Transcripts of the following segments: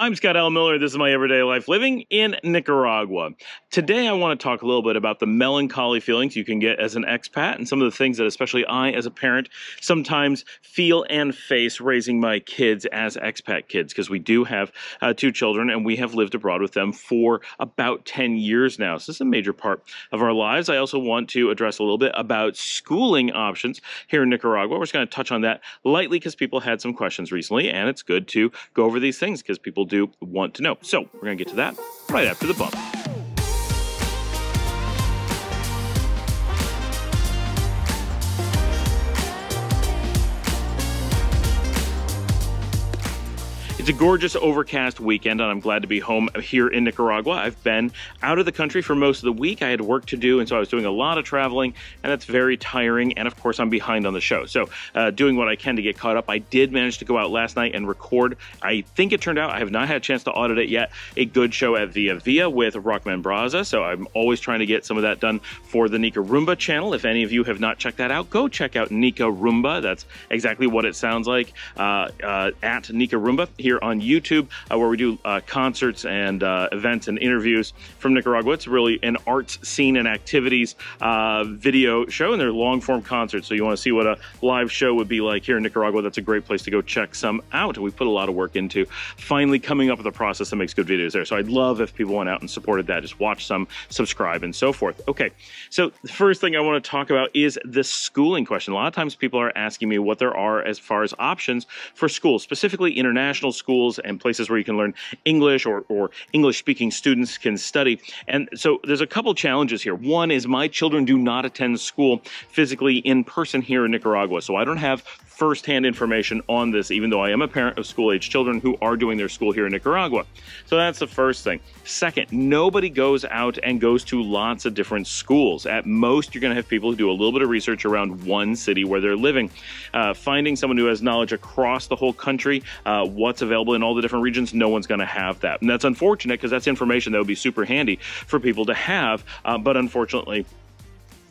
I'm Scott Alan Miller. This is my everyday life living in Nicaragua. Today, I want to talk a little bit about the melancholy feelings you can get as an expat and some of the things that, especially I, as a parent, sometimes feel and face raising my kids as expat kids because we do have uh, two children and we have lived abroad with them for about 10 years now. So, this is a major part of our lives. I also want to address a little bit about schooling options here in Nicaragua. We're just going to touch on that lightly because people had some questions recently, and it's good to go over these things because people do want to know. So we're going to get to that right after the bump. A gorgeous overcast weekend, and I'm glad to be home here in Nicaragua. I've been out of the country for most of the week. I had work to do, and so I was doing a lot of traveling, and that's very tiring. And of course, I'm behind on the show. So, uh, doing what I can to get caught up. I did manage to go out last night and record. I think it turned out, I have not had a chance to audit it yet, a good show at Via Via with Rockman Braza. So, I'm always trying to get some of that done for the NicaRumba channel. If any of you have not checked that out, go check out NicaRumba. That's exactly what it sounds like uh, uh, at NicaRumba here on YouTube, uh, where we do uh, concerts and uh, events and interviews from Nicaragua. It's really an arts scene and activities video show, and they're long form concerts. So you want to see what a live show would be like here in Nicaragua, that's a great place to go check some out. We put a lot of work into finally coming up with a process that makes good videos there. So I'd love if people went out and supported that. Just watch some, subscribe, and so forth. Okay, so the first thing I want to talk about is the schooling question. A lot of times people are asking me what there are as far as options for schools, specifically international schools and places where you can learn English or, or English speaking students can study. And so there's a couple challenges here. One is my children do not attend school physically in person here in Nicaragua. So I don't have firsthand information on this, even though I am a parent of school age children who are doing their school here in Nicaragua. So that's the first thing. Second, nobody goes out and goes to lots of different schools. At most, you're going to have people who do a little bit of research around one city where they're living. Uh, finding someone who has knowledge across the whole country, uh, what's available in all the different regions, no one's going to have that. And that's unfortunate because that's information that would be super handy for people to have. Uh, but unfortunately,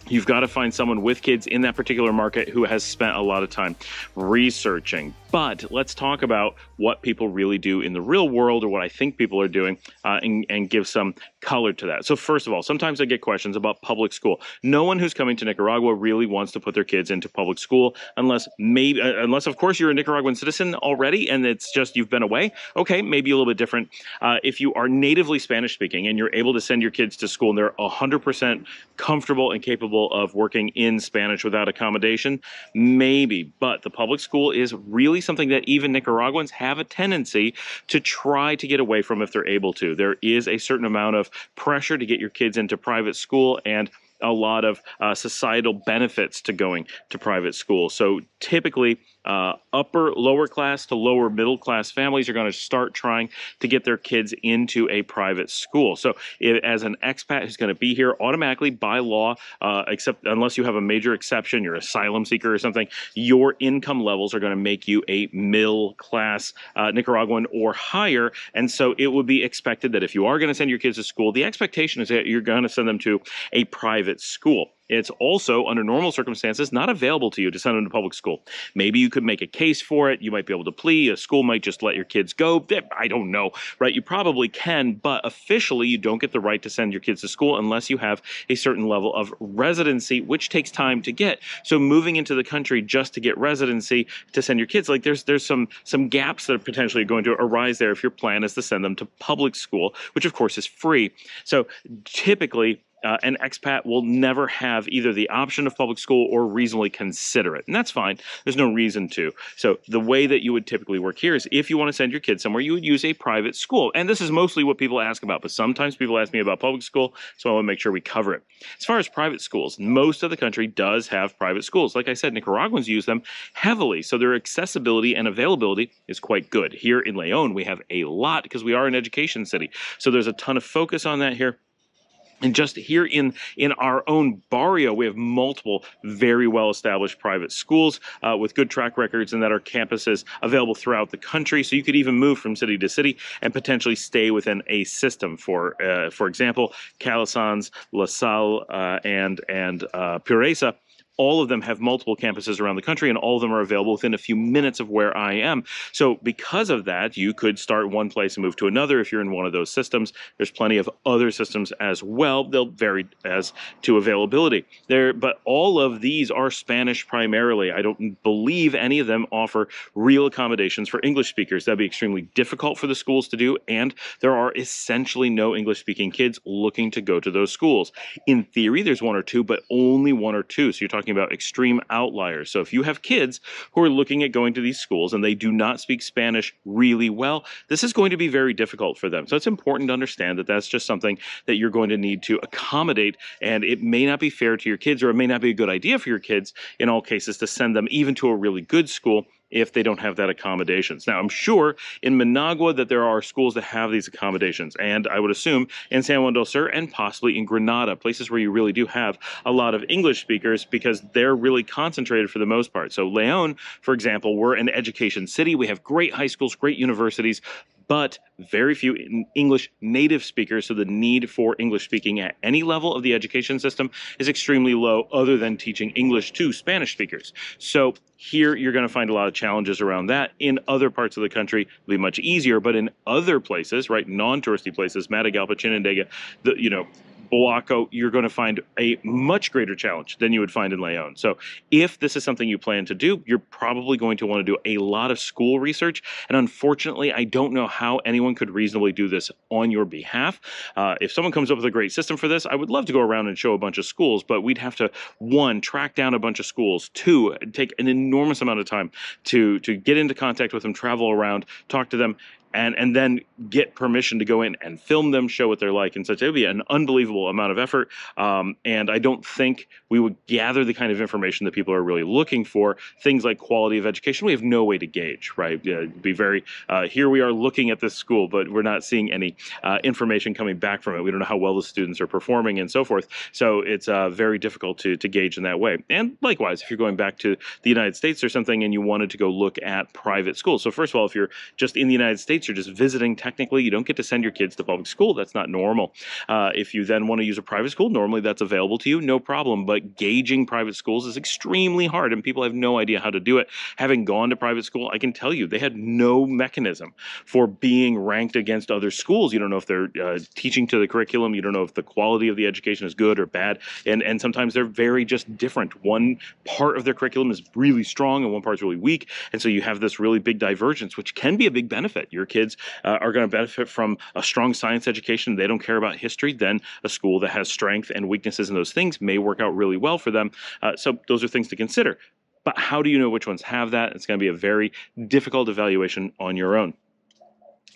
You've got to find someone with kids in that particular market who has spent a lot of time researching. But let's talk about what people really do in the real world or what I think people are doing uh, and, and, give some color to that. So, first of all, sometimes I get questions about public school. No one who's coming to Nicaragua really wants to put their kids into public school unless maybe, uh, unless of course you're a Nicaraguan citizen already and it's just you've been away. Okay, maybe a little bit different. Uh, if you are natively Spanish speaking and you're able to send your kids to school and they're 100% comfortable and capable capable of working in Spanish without accommodation? Maybe, but the public school is really something that even Nicaraguans have a tendency to try to get away from if they're able to. There is a certain amount of pressure to get your kids into private school and a lot of uh, societal benefits to going to private school. So typically, uh, upper, lower class to lower middle class families are going to start trying to get their kids into a private school. So, if, as an expat who's going to be here, automatically by law, uh, except unless you have a major exception, you're asylum seeker or something, your income levels are going to make you a middle class uh, Nicaraguan or higher. And so, it would be expected that if you are going to send your kids to school, the expectation is that you're going to send them to a private school. It's also, under normal circumstances, not available to you to send them to public school. Maybe you could make a case for it. You might be able to plea. A school might just let your kids go. Eh, I don't know, right? You probably can, but officially, you don't get the right to send your kids to school unless you have a certain level of residency, which takes time to get. So moving into the country just to get residency to send your kids, like there's there's some some gaps that are potentially going to arise there if your plan is to send them to public school, which of course is free. So typically uh, an expat will never have either the option of public school or reasonably consider it. And that's fine. There's no reason to. So the way that you would typically work here is if you want to send your kids somewhere, you would use a private school. And this is mostly what people ask about, but sometimes people ask me about public school, so I want to make sure we cover it. As far as private schools, most of the country does have private schools. Like I said, Nicaraguans use them heavily, so their accessibility and availability is quite good. Here in Leon, we have a lot because we are an education city. So there's a ton of focus on that here. And just here in, in our own barrio, we have multiple very well established private schools uh, with good track records and that are campuses available throughout the country. So you could even move from city to city and potentially stay within a system. For uh, for example, Calasanz, La Salle, uh, and, and uh, Pureza all of them have multiple campuses around the country, and all of them are available within a few minutes of where I am. So, because of that, you could start one place and move to another if you're in one of those systems. There's plenty of other systems as well. They'll vary as to availability. There, but all of these are Spanish primarily. I don't believe any of them offer real accommodations for English speakers. That'd be extremely difficult for the schools to do, and there are essentially no English speaking kids looking to go to those schools. In theory, there's one or two, but only one or two. So you're talking about extreme outliers. So if you have kids who are looking at going to these schools and they do not speak Spanish really well, this is going to be very difficult for them. So it's important to understand that that's just something that you're going to need to accommodate, and it may not be fair to your kids, or it may not be a good idea for your kids in all cases to send them even to a really good school if they don't have that accommodations. Now, I'm sure in Managua that there are schools that have these accommodations, and I would assume in San Juan del Sur and possibly in Granada, places where you really do have a lot of English speakers because they're really concentrated for the most part. So Leon, for example, we're an education city. We have great high schools, great universities, but very few English native speakers. So the need for English speaking at any level of the education system is extremely low, other than teaching English to Spanish speakers. So here you're going to find a lot of challenges around that. In other parts of the country, it'll be much easier, but in other places, right, non-touristy places, Matagalpa, Chinandega, the you know Boaco, you're going to find a much greater challenge than you would find in Leon. So if this is something you plan to do, you're probably going to want to do a lot of school research. And unfortunately, I don't know how anyone could reasonably do this on your behalf. Uh, if someone comes up with a great system for this, I would love to go around and show a bunch of schools, but we'd have to, one, track down a bunch of schools, two, take an enormous amount of time to, to get into contact with them, travel around, talk to them, and and then get permission to go in and film them, show what they're like, and such. It would be an unbelievable amount of effort, um, and I don't think we would gather the kind of information that people are really looking for. Things like quality of education, we have no way to gauge. Right? Be very uh, here. We are looking at this school, but we're not seeing any uh, information coming back from it. We don't know how well the students are performing and so forth. So it's uh, very difficult to to gauge in that way. And likewise, if you're going back to the United States or something, and you wanted to go look at private schools. So first of all, if you're just in the United States You're just visiting technically. You don't get to send your kids to public school. That's not normal. Uh, if you then want to use a private school, normally that's available to you, no problem. But gauging private schools is extremely hard, and people have no idea how to do it. Having gone to private school, I can tell you they had no mechanism for being ranked against other schools. You don't know if they're uh, teaching to the curriculum. You don't know if the quality of the education is good or bad. And, and sometimes they're very just different. One part of their curriculum is really strong and one part is really weak. And so you have this really big divergence, which can be a big benefit. Your kids uh, are going to benefit from a strong science education, they don't care about history, then a school that has strength and weaknesses in those things may work out really well for them. Uh, so those are things to consider. But how do you know which ones have that? It's going to be a very difficult evaluation on your own.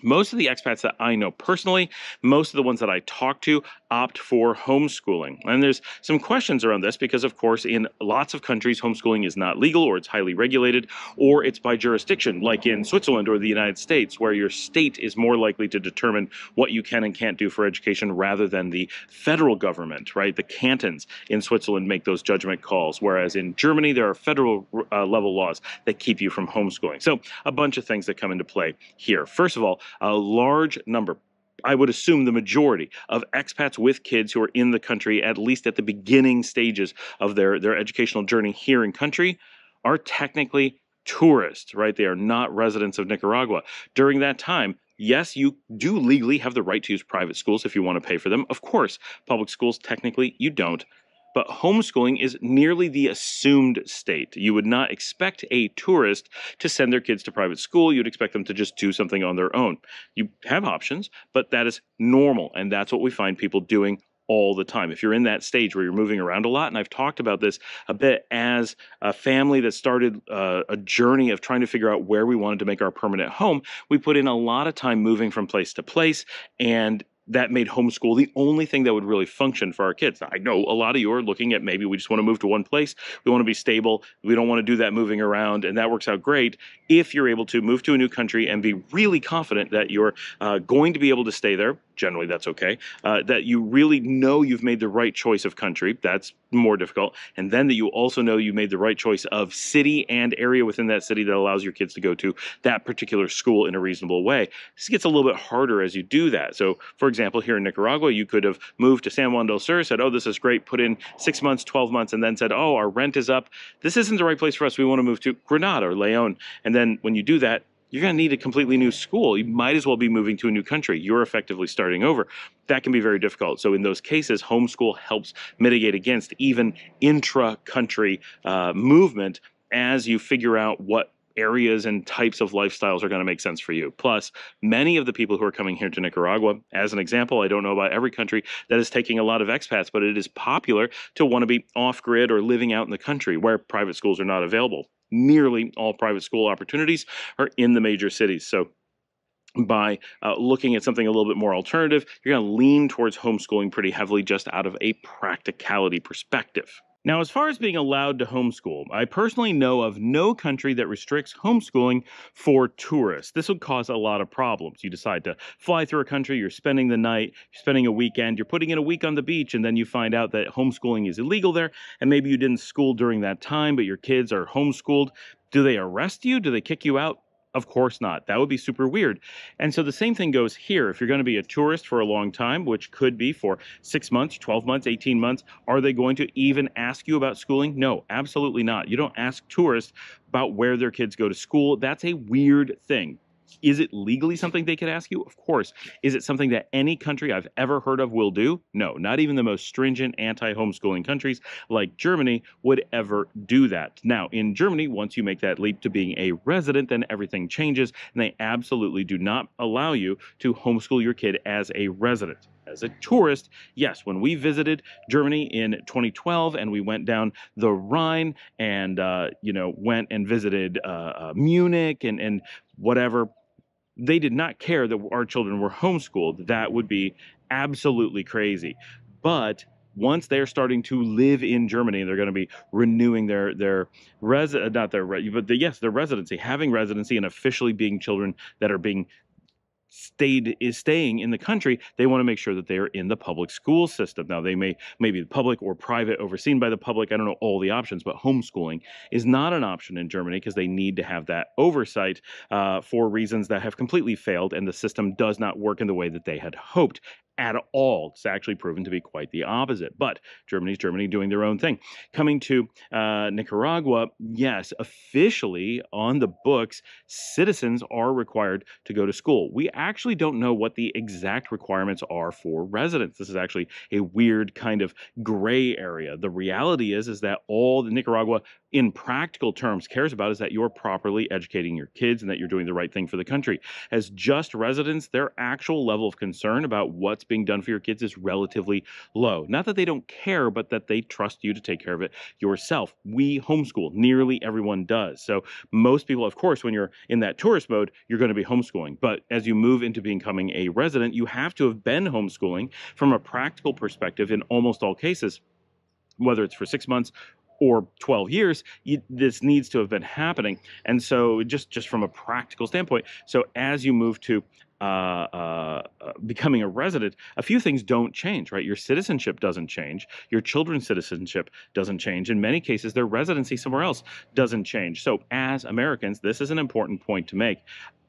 Most of the expats that I know personally, most of the ones that I talk to, opt for homeschooling. And there's some questions around this because, of course, in lots of countries, homeschooling is not legal or it's highly regulated or it's by jurisdiction, like in Switzerland or the United States, where your state is more likely to determine what you can and can't do for education rather than the federal government, right? The cantons in Switzerland make those judgment calls, whereas in Germany, there are federal uh, level laws that keep you from homeschooling. So, a bunch of things that come into play here. First of all, a large number, I would assume the majority of expats with kids who are in the country, at least at the beginning stages of their, their educational journey here in country, are technically tourists, right? They are not residents of Nicaragua. During that time, yes, you do legally have the right to use private schools if you want to pay for them. Of course, public schools, technically, you don't. But homeschooling is nearly the assumed state. You would not expect a tourist to send their kids to private school. You'd expect them to just do something on their own. You have options, but that is normal. And that's what we find people doing all the time. If you're in that stage where you're moving around a lot, and I've talked about this a bit as a family that started uh, a journey of trying to figure out where we wanted to make our permanent home, we put in a lot of time moving from place to place. And that made homeschool the only thing that would really function for our kids. I know a lot of you are looking at maybe we just want to move to one place. We want to be stable. We don't want to do that moving around. And that works out great if you're able to move to a new country and be really confident that you're uh, going to be able to stay there generally that's okay. Uh, that you really know you've made the right choice of country, that's more difficult. And then that you also know you made the right choice of city and area within that city that allows your kids to go to that particular school in a reasonable way. This gets a little bit harder as you do that. So, for example, here in Nicaragua, you could have moved to San Juan del Sur, said, oh, this is great, put in six months, 12 months, and then said, oh, our rent is up. This isn't the right place for us. We want to move to Granada or Leon. And then when you do that, you're going to need a completely new school. You might as well be moving to a new country. You're effectively starting over. That can be very difficult. So, in those cases, homeschool helps mitigate against even intra country uh, movement as you figure out what areas and types of lifestyles are going to make sense for you. Plus, many of the people who are coming here to Nicaragua, as an example, I don't know about every country that is taking a lot of expats, but it is popular to want to be off grid or living out in the country where private schools are not available nearly all private school opportunities are in the major cities. So by uh, looking at something a little bit more alternative, you're going to lean towards homeschooling pretty heavily just out of a practicality perspective. Now, as far as being allowed to homeschool, I personally know of no country that restricts homeschooling for tourists. This would cause a lot of problems. You decide to fly through a country, you're spending the night, you're spending a weekend, you're putting in a week on the beach, and then you find out that homeschooling is illegal there, and maybe you didn't school during that time, but your kids are homeschooled. Do they arrest you? Do they kick you out? Of course not. That would be super weird. And so the same thing goes here. If you're going to be a tourist for a long time, which could be for six months, 12 months, 18 months, are they going to even ask you about schooling? No, absolutely not. You don't ask tourists about where their kids go to school. That's a weird thing. Is it legally something they could ask you? Of course. Is it something that any country I've ever heard of will do? No, not even the most stringent anti homeschooling countries like Germany would ever do that. Now, in Germany, once you make that leap to being a resident, then everything changes, and they absolutely do not allow you to homeschool your kid as a resident as a tourist, yes, when we visited Germany in 2012 and we went down the Rhine and, uh, you know, went and visited uh, uh, Munich and, and whatever, they did not care that our children were homeschooled. That would be absolutely crazy. But once they're starting to live in Germany, they're going to be renewing their their res not their but the, yes their residency, having residency, and officially being children that are being stayed is staying in the country, they want to make sure that they are in the public school system. Now they may maybe public or private, overseen by the public. I don't know all the options, but homeschooling is not an option in Germany because they need to have that oversight uh, for reasons that have completely failed, and the system does not work in the way that they had hoped at all. It's actually proven to be quite the opposite. But Germany's Germany doing their own thing. Coming to uh, Nicaragua, yes, officially on the books, citizens are required to go to school. We actually don't know what the exact requirements are for residents. This is actually a weird kind of gray area. The reality is, is that all the Nicaragua in practical terms cares about is that you're properly educating your kids and that you're doing the right thing for the country. As just residents, their actual level of concern about what's being done for your kids is relatively low. Not that they don't care, but that they trust you to take care of it yourself. We homeschool, nearly everyone does. So most people, of course, when you're in that tourist mode, you're going to be homeschooling. But as you move into becoming a resident, you have to have been homeschooling from a practical perspective in almost all cases whether it's for six months or 12 years you, this needs to have been happening. And so just just from a practical standpoint so as you move to uh, uh, uh, becoming a resident, a few things don't change, right? Your citizenship doesn't change. Your children's citizenship doesn't change. In many cases, their residency somewhere else doesn't change. So, as Americans, this is an important point to make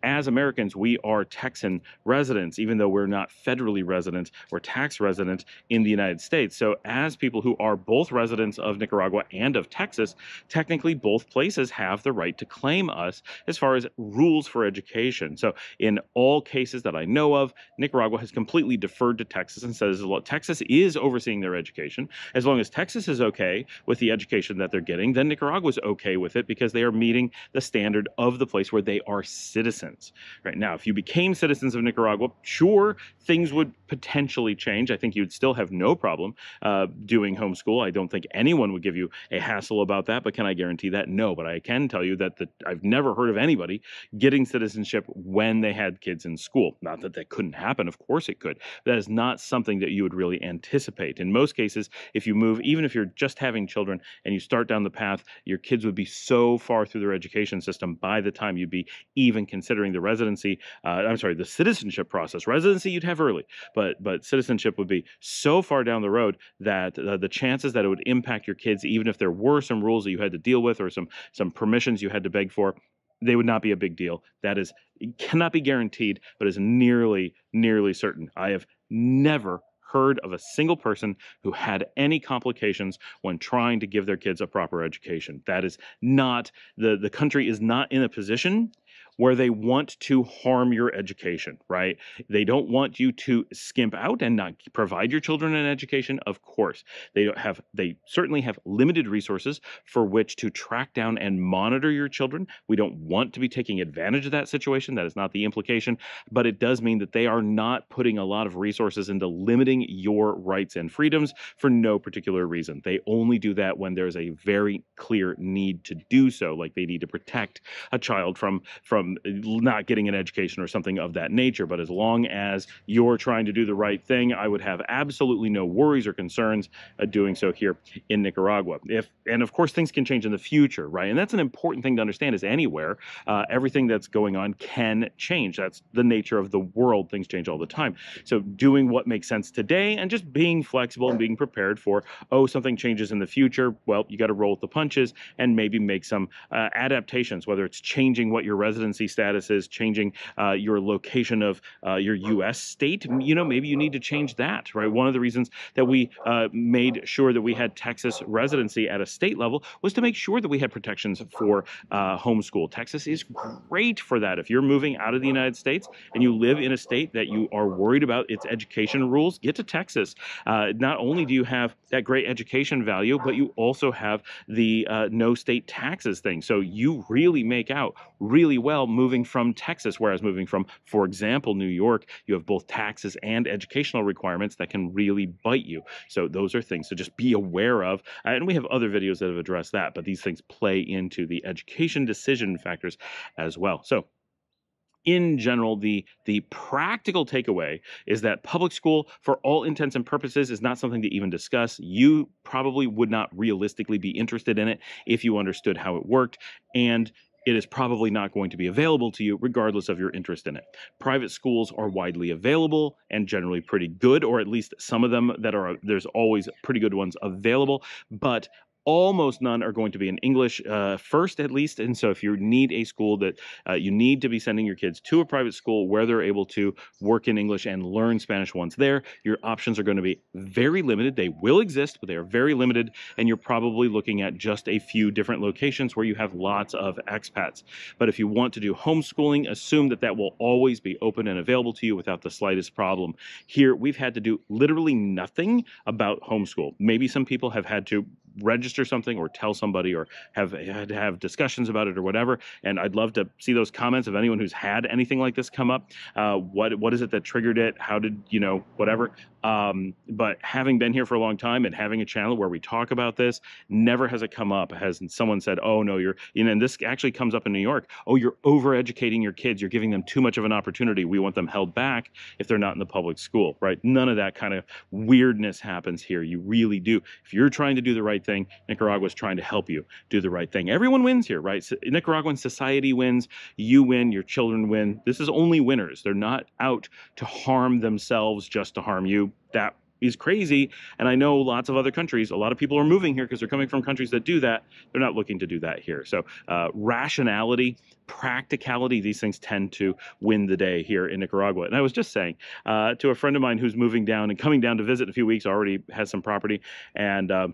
as Americans, we are Texan residents, even though we're not federally resident or tax resident in the United States. So, as people who are both residents of Nicaragua and of Texas, technically both places have the right to claim us as far as rules for education. So, in all cases that I know of, Nicaragua has completely deferred to Texas and says Texas is overseeing their education. As long as Texas is okay with the education that they're getting, then Nicaragua is okay with it because they are meeting the standard of the place where they are citizens. Right now, if you became citizens of Nicaragua, sure, things would potentially change. I think you'd still have no problem uh, doing homeschool. I don't think anyone would give you a hassle about that, but can I guarantee that? No, but I can tell you that the, I've never heard of anybody getting citizenship when they had kids in school. Not that that couldn't happen, of course it could. That is not something that you would really anticipate. In most cases, if you move, even if you're just having children and you start down the path, your kids would be so far through their education system by the time you'd be even considering the residency, uh, I'm sorry, the citizenship process. Residency you'd have early, but but citizenship would be so far down the road that uh, the chances that it would impact your kids, even if there were some rules that you had to deal with or some some permissions you had to beg for, they would not be a big deal. That is cannot be guaranteed, but is nearly nearly certain. I have never heard of a single person who had any complications when trying to give their kids a proper education. That is not the the country is not in a position where they want to harm your education, right? They don't want you to skimp out and not provide your children an education, of course. They don't have they certainly have limited resources for which to track down and monitor your children. We don't want to be taking advantage of that situation. That is not the implication, but it does mean that they are not putting a lot of resources into limiting your rights and freedoms for no particular reason. They only do that when there's a very clear need to do so, like they need to protect a child from from from not getting an education or something of that nature. But as long as you're trying to do the right thing, I would have absolutely no worries or concerns uh, doing so here in Nicaragua. If and of course things can change in the future, right? And that's an important thing to understand. Is anywhere uh, everything that's going on can change. That's the nature of the world. Things change all the time. So doing what makes sense today and just being flexible and being prepared for oh something changes in the future. Well, you got to roll with the punches and maybe make some uh, adaptations, whether it's changing what your residence residency status is, changing uh, your location of uh, your U.S. state, you know, maybe you need to change that, right? One of the reasons that we uh, made sure that we had Texas residency at a state level was to make sure that we had protections for uh, homeschool. Texas is great for that. If you're moving out of the United States and you live in a state that you are worried about its education rules, get to Texas. Uh, not only do you have that great education value, but you also have the uh, no state taxes thing. So you really make out really well moving from Texas, whereas moving from, for example, New York, you have both taxes and educational requirements that can really bite you. So those are things to just be aware of. And we have other videos that have addressed that, but these things play into the education decision factors as well. So in general, the the practical takeaway is that public school, for all intents and purposes, is not something to even discuss. You probably would not realistically be interested in it if you understood how it worked, and it is probably not going to be available to you regardless of your interest in it. Private schools are widely available and generally pretty good, or at least some of them that are, there's always pretty good ones available, but almost none are going to be in English uh, first, at least. And so, if you need a school that uh, you need to be sending your kids to a private school where they're able to work in English and learn Spanish once there, your options are going to be very limited. They will exist, but they are very limited. And you're probably looking at just a few different locations where you have lots of expats. But if you want to do homeschooling, assume that that will always be open and available to you without the slightest problem. Here, we've had to do literally nothing about homeschool. Maybe some people have had to register something or tell somebody or have have discussions about it or whatever. And I'd love to see those comments of anyone who's had anything like this come up. Uh, what what is it that triggered it? How did you know whatever? Um, but having been here for a long time and having a channel where we talk about this, never has it come up. Has someone said, "Oh no, you're," you know, and this actually comes up in New York. Oh, you're over-educating your kids. You're giving them too much of an opportunity. We want them held back if they're not in the public school, right? None of that kind of weirdness happens here. You really do. If you're trying to do the right thing, Nicaragua is trying to help you do the right thing. Everyone wins here, right? So Nicaraguan society wins. You win. Your children win. This is only winners. They're not out to harm themselves just to harm you that is crazy. And I know lots of other countries, a lot of people are moving here because they're coming from countries that do that. They're not looking to do that here. So, uh, rationality, practicality, these things tend to win the day here in Nicaragua. And I was just saying uh, to a friend of mine who's moving down and coming down to visit in a few weeks, already has some property. And uh,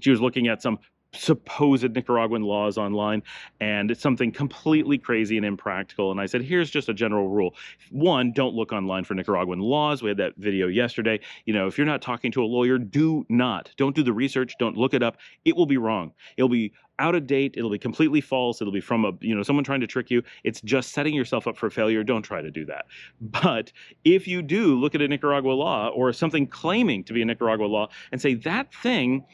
she was looking at some supposed Nicaraguan laws online, and it's something completely crazy and impractical. And I said, here's just a general rule. One, don't look online for Nicaraguan laws. We had that video yesterday. You know, if you're not talking to a lawyer, do not. Don't do the research. Don't look it up. It will be wrong. It'll be out of date. It'll be completely false. It'll be from a, you know, someone trying to trick you. It's just setting yourself up for failure. Don't try to do that. But if you do look at a Nicaragua law or something claiming to be a Nicaragua law and say that thing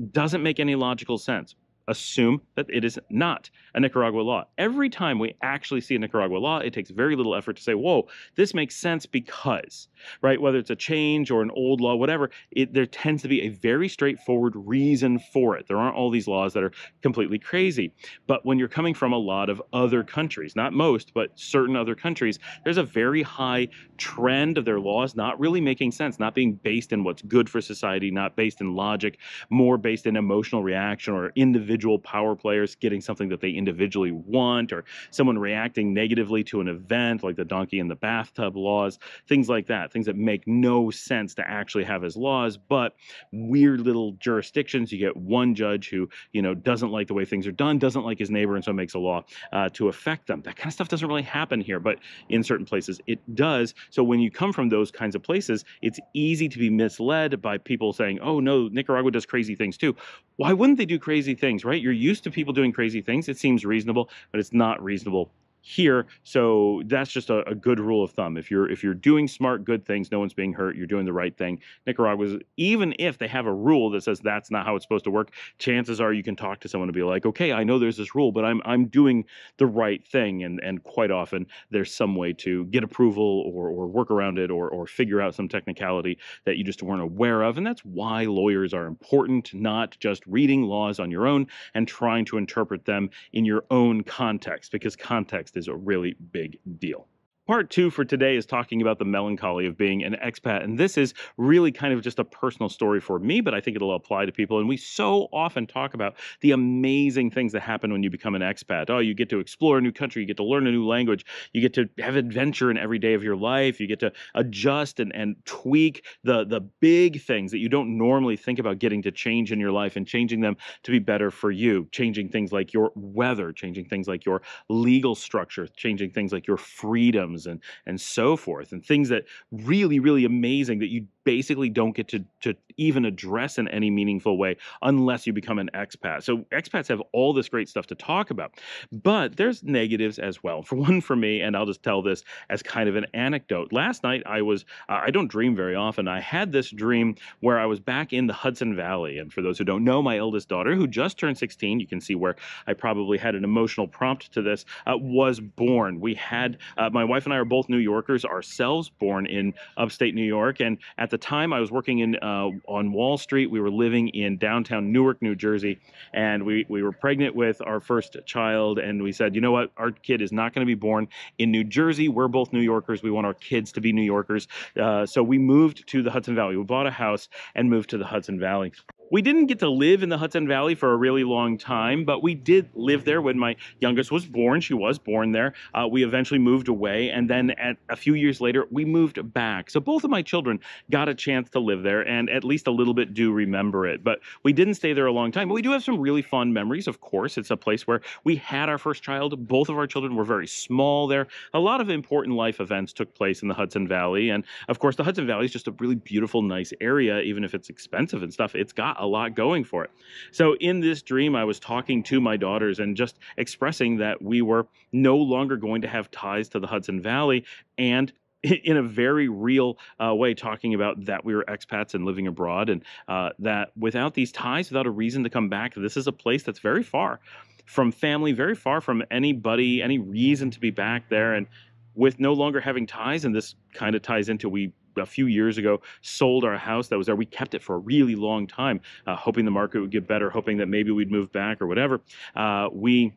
doesn't make any logical sense. Assume that it is not a Nicaragua law. Every time we actually see a Nicaragua law, it takes very little effort to say, whoa, this makes sense because, right? Whether it's a change or an old law, whatever, it, there tends to be a very straightforward reason for it. There aren't all these laws that are completely crazy. But when you're coming from a lot of other countries, not most, but certain other countries, there's a very high trend of their laws not really making sense, not being based in what's good for society, not based in logic, more based in emotional reaction or individual power players getting something that they individually want, or someone reacting negatively to an event like the donkey in the bathtub laws, things like that, things that make no sense to actually have as laws, but weird little jurisdictions. You get one judge who, you know, doesn't like the way things are done, doesn't like his neighbor, and so makes a law uh, to affect them. That kind of stuff doesn't really happen here, but in certain places it does. So when you come from those kinds of places, it's easy to be misled by people saying, oh no, Nicaragua does crazy things too. Why wouldn't they do crazy things, right? You're used to people doing crazy things. It seems reasonable, but it's not reasonable here. So that's just a, a, good rule of thumb. If you're if you're doing smart, good things, no one's being hurt, you're doing the right thing. Nicaragua's even if they have a rule that says that's not how it's supposed to work, chances are you can talk to someone and be like, okay, I know there's this rule, but I'm I'm doing the right thing. And and quite often there's some way to get approval or or work around it or or figure out some technicality that you just weren't aware of. And that's why lawyers are important, not just reading laws on your own and trying to interpret them in your own context, because context is a really big deal. Part two for today is talking about the melancholy of being an expat. And this is really kind of just a personal story for me, but I think it'll apply to people. And we so often talk about the amazing things that happen when you become an expat. Oh, you get to explore a new country, you get to learn a new language, you get to have adventure in every day of your life, you get to adjust and, and tweak the, the big things that you don't normally think about getting to change in your life and changing them to be better for you. Changing things like your weather, changing things like your legal structure, changing things like your freedoms and and so forth and things that really really amazing that you basically don't get to, to even address in any meaningful way unless you become an expat. So expats have all this great stuff to talk about, but there's negatives as well. For one, for me, and I'll just tell this as kind of an anecdote. Last night I was, uh, I don't dream very often. I had this dream where I was back in the Hudson Valley. And for those who don't know, my eldest daughter, who just turned 16, you can see where I probably had an emotional prompt to this, uh, was born. We had, uh, my wife and I are both New Yorkers ourselves, born in upstate New York. And at the time, I was working in uh, on Wall Street. We were living in downtown Newark, New Jersey, and we we were pregnant with our first child. And we said, you know what, our kid is not going to be born in New Jersey. We're both New Yorkers. We want our kids to be New Yorkers. Uh, so we moved to the Hudson Valley. We bought a house and moved to the Hudson Valley. We didn't get to live in the Hudson Valley for a really long time, but we did live there when my youngest was born. She was born there. Uh, we eventually moved away, and then at a few years later, we moved back. So both of my children got a chance to live there, and at least a little bit do remember it. But we didn't stay there a long time. But we do have some really fond memories. Of course, it's a place where we had our first child. Both of our children were very small there. A lot of important life events took place in the Hudson Valley, and of course, the Hudson Valley is just a really beautiful, nice area. Even if it's expensive and stuff, it's got a lot going for it. So in this dream, I was talking to my daughters and just expressing that we were no longer going to have ties to the Hudson Valley and in a very real uh, way talking about that we were expats and living abroad and uh, that without these ties without a reason to come back this is a place that's very far from family very far from anybody any reason to be back there and with no longer having ties and this kind of ties into we a few years ago sold our house that was there. We kept it for a really long time, uh, hoping the market would get better, hoping that maybe we'd move back or whatever. Uh, we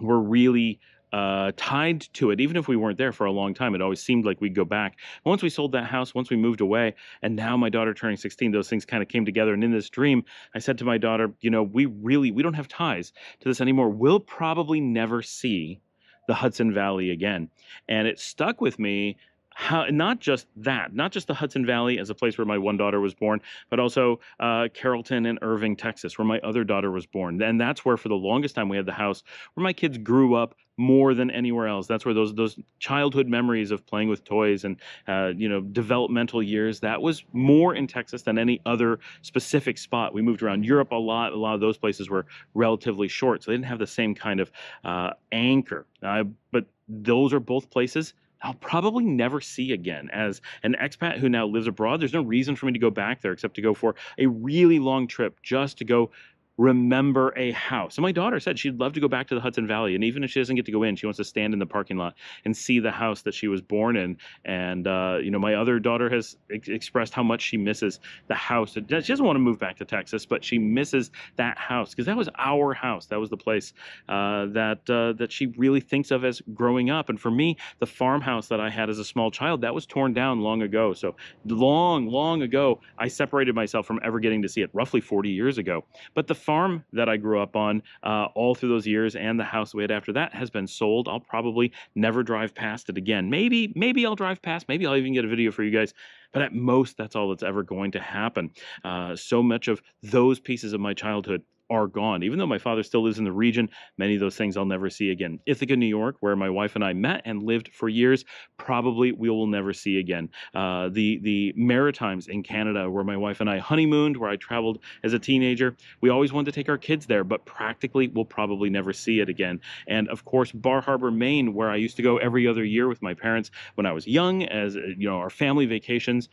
were really uh, tied to it, even if we weren't there for a long time. It always seemed like we'd go back. Once we sold that house, once we moved away, and now my daughter turning 16, those things kind of came together. And in this dream, I said to my daughter, you know, we really we don't have ties to this anymore. We'll probably never see the Hudson Valley again. And it stuck with me how not just that, not just the Hudson Valley as a place where my one daughter was born, but also uh, Carrollton and Irving, Texas, where my other daughter was born. And that's where, for the longest time, we had the house where my kids grew up more than anywhere else. That's where those those childhood memories of playing with toys and uh, you know developmental years. That was more in Texas than any other specific spot. We moved around Europe a lot. A lot of those places were relatively short, so they didn't have the same kind of uh, anchor. Uh, but those are both places I'll probably never see again. As an expat who now lives abroad, there's no reason for me to go back there except to go for a really long trip just to go remember a house. And my daughter said she'd love to go back to the Hudson Valley. And even if she doesn't get to go in, she wants to stand in the parking lot and see the house that she was born in. And, uh, you know, my other daughter has ex- expressed how much she misses the house. She doesn't want to move back to Texas, but she misses that house because that was our house. That was the place uh, that, uh, that she really thinks of as growing up. And for me, the farmhouse that I had as a small child, that was torn down long ago. So long, long ago, I separated myself from ever getting to see it, roughly 40 years ago. But the farm that I grew up on uh, all through those years and the house we had after that has been sold. I'll probably never drive past it again. Maybe, maybe I'll drive past. Maybe I'll even get a video for you guys. But at most, that's all that's ever going to happen. Uh, so much of those pieces of my childhood are gone. Even though my father still lives in the region, many of those things I'll never see again. Ithaca, New York, where my wife and I met and lived for years, probably we will never see again. Uh, the the Maritimes in Canada, where my wife and I honeymooned, where I traveled as a teenager, we always wanted to take our kids there, but practically we'll probably never see it again. And of course, Bar Harbor, Maine, where I used to go every other year with my parents when I was young, as you know, our family vacations.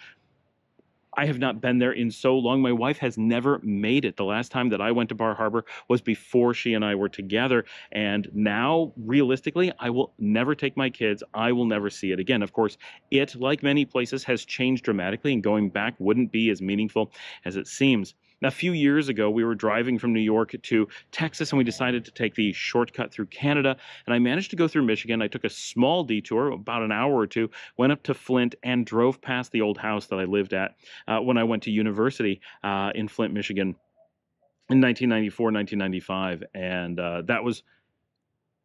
I have not been there in so long. My wife has never made it. The last time that I went to Bar Harbor was before she and I were together. And now, realistically, I will never take my kids. I will never see it again. Of course, it, like many places, has changed dramatically, and going back wouldn't be as meaningful as it seems. Now, a few years ago, we were driving from New York to Texas and we decided to take the shortcut through Canada. And I managed to go through Michigan. I took a small detour, about an hour or two, went up to Flint and drove past the old house that I lived at uh, when I went to university uh, in Flint, Michigan in 1994, 1995. And uh, that was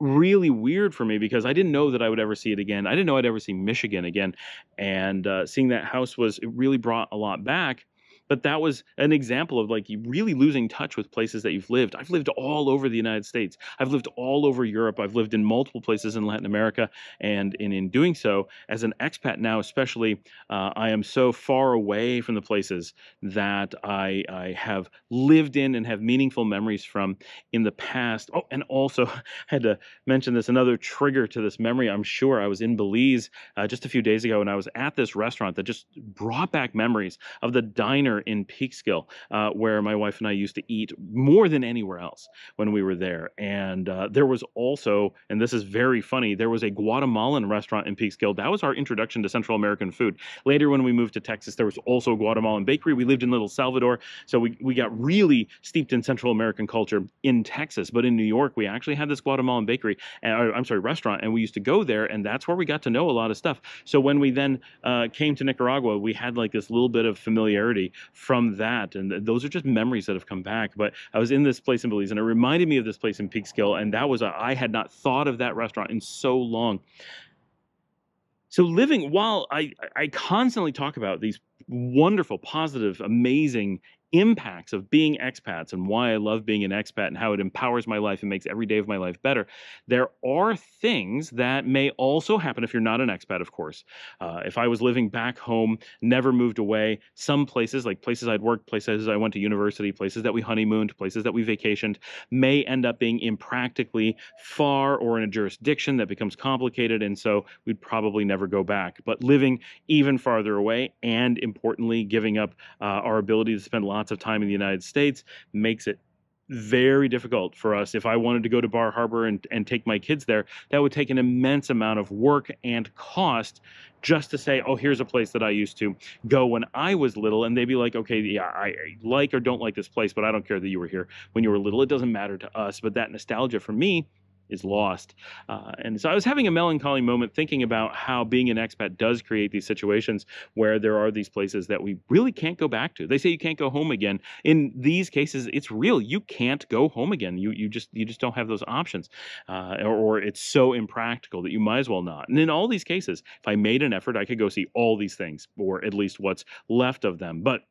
really weird for me because I didn't know that I would ever see it again. I didn't know I'd ever see Michigan again. And uh, seeing that house was, it really brought a lot back but that was an example of like really losing touch with places that you've lived. I've lived all over the United States. I've lived all over Europe. I've lived in multiple places in Latin America, and in, in doing so, as an expat now, especially, uh, I am so far away from the places that I, I have lived in and have meaningful memories from in the past. Oh, and also I had to mention this another trigger to this memory. I'm sure I was in Belize uh, just a few days ago, and I was at this restaurant that just brought back memories of the diner in Peekskill, uh, where my wife and I used to eat more than anywhere else when we were there. And uh, there was also, and this is very funny, there was a Guatemalan restaurant in Peekskill. That was our introduction to Central American food. Later, when we moved to Texas, there was also a Guatemalan bakery. We lived in Little Salvador, so we, we got really steeped in Central American culture in Texas. But in New York, we actually had this Guatemalan bakery, uh, I'm sorry, restaurant, and we used to go there, and that's where we got to know a lot of stuff. So when we then uh, came to Nicaragua, we had like this little bit of familiarity from that. And those are just memories that have come back. But I was in this place in Belize and it reminded me of this place in Peekskill. And that was, a, I had not thought of that restaurant in so long. So living while I, I constantly talk about these wonderful, positive, amazing impacts of being expats and why I love being an expat and how it empowers my life and makes every day of my life better, there are things that may also happen if you're not an expat, of course. Uh, if I was living back home, never moved away, some places, like places I'd worked, places I went to university, places that we honeymooned, places that we vacationed, may end up being impractically far or in a jurisdiction that becomes complicated. And so we'd probably never go back. But living even farther away and importantly, giving up uh, our ability to spend lots of time in the United States makes it very difficult for us. If I wanted to go to Bar Harbor and, and take my kids there, that would take an immense amount of work and cost just to say, oh, here's a place that I used to go when I was little. And they'd be like, okay, yeah, I like or don't like this place, but I don't care that you were here when you were little. It doesn't matter to us. But that nostalgia for me is lost. Uh, and so I was having a melancholy moment thinking about how being an expat does create these situations where there are these places that we really can't go back to. They say you can't go home again. In these cases, it's real. You can't go home again. You you just you just don't have those options, uh, or, or it's so impractical that you might as well not. And in all these cases, if I made an effort, I could go see all these things, or at least what's left of them. But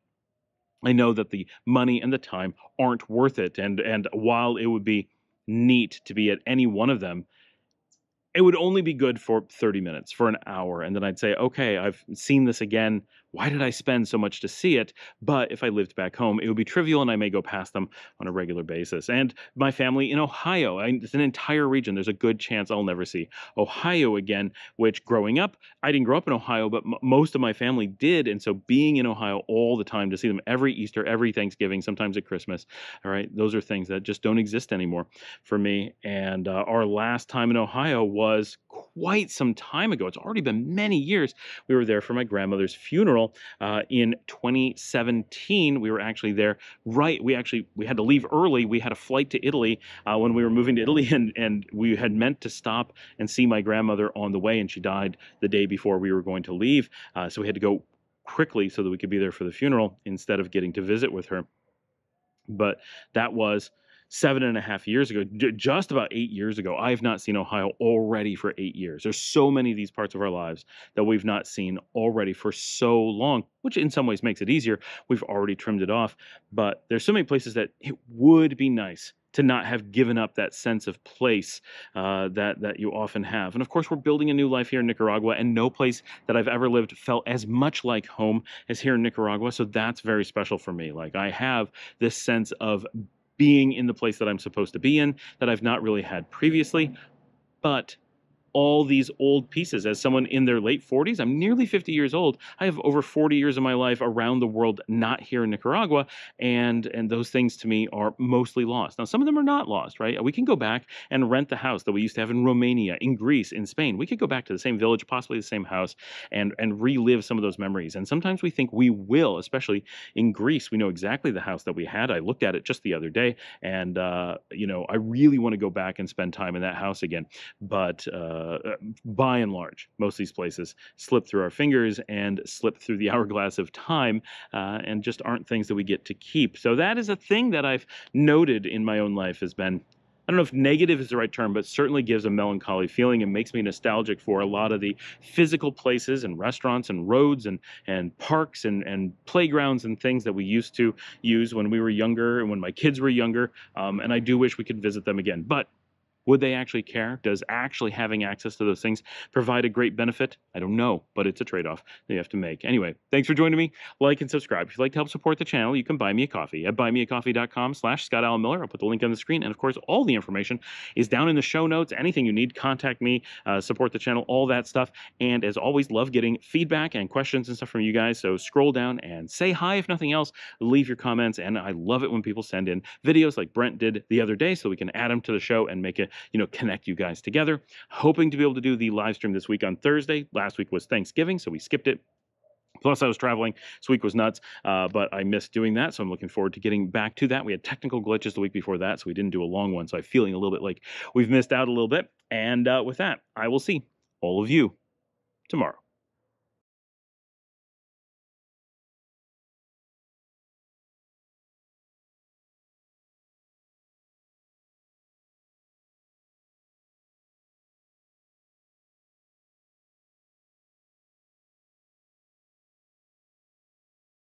I know that the money and the time aren't worth it. And and while it would be neat to be at any one of them it would only be good for 30 minutes, for an hour. And then I'd say, okay, I've seen this again. Why did I spend so much to see it? But if I lived back home, it would be trivial and I may go past them on a regular basis. And my family in Ohio, I, it's an entire region. There's a good chance I'll never see Ohio again, which growing up, I didn't grow up in Ohio, but m- most of my family did. And so being in Ohio all the time to see them every Easter, every Thanksgiving, sometimes at Christmas, all right, those are things that just don't exist anymore for me. And uh, our last time in Ohio was quite some time ago. It's already been many years. We were there for my grandmother's funeral uh, in 2017. We were actually there right. We actually we had to leave early. We had a flight to Italy uh, when we were moving to Italy, and and we had meant to stop and see my grandmother on the way, and she died the day before we were going to leave. Uh, so we had to go quickly so that we could be there for the funeral instead of getting to visit with her. But that was seven and a half years ago, just about eight years ago. I have not seen Ohio already for eight years. There's so many of these parts of our lives that we've not seen already for so long, which in some ways makes it easier. We've already trimmed it off, but there's so many places that it would be nice to not have given up that sense of place uh, that that you often have. And of course, we're building a new life here in Nicaragua, and no place that I've ever lived felt as much like home as here in Nicaragua. So that's very special for me. Like I have this sense of being in the place that I'm supposed to be in that I've not really had previously. But all these old pieces. As someone in their late 40s, I'm nearly 50 years old. I have over 40 years of my life around the world, not here in Nicaragua, and and those things to me are mostly lost. Now, some of them are not lost, right? We can go back and rent the house that we used to have in Romania, in Greece, in Spain. We could go back to the same village, possibly the same house, and and relive some of those memories. And sometimes we think we will, especially in Greece. We know exactly the house that we had. I looked at it just the other day, and uh, you know, I really want to go back and spend time in that house again. But uh, uh, by and large, most of these places slip through our fingers and slip through the hourglass of time uh, and just aren't things that we get to keep. So that is a thing that I've noted in my own life has been I don't know if negative is the right term, but certainly gives a melancholy feeling and makes me nostalgic for a lot of the physical places and restaurants and roads and, and parks and, and playgrounds and things that we used to use when we were younger and when my kids were younger. Um, and I do wish we could visit them again. But would they actually care? Does actually having access to those things provide a great benefit? I don't know, but it's a trade off that you have to make. Anyway, thanks for joining me. Like and subscribe. If you'd like to help support the channel, you can buy me a coffee at buymeacoffee.com slash Scott Alan Miller. I'll put the link on the screen. And of course, all the information is down in the show notes. Anything you need, contact me, uh, support the channel, all that stuff. And as always, love getting feedback and questions and stuff from you guys. So scroll down and say hi if nothing else. Leave your comments. And I love it when people send in videos like Brent did the other day so we can add them to the show and make it you know, connect you guys together. Hoping to be able to do the live stream this week on Thursday. Last week was Thanksgiving, so we skipped it. Plus, I was traveling. This week was nuts, uh, but I missed doing that. So I'm looking forward to getting back to that. We had technical glitches the week before that, so we didn't do a long one. So I'm feeling a little bit like we've missed out a little bit. And uh, with that, I will see all of you tomorrow.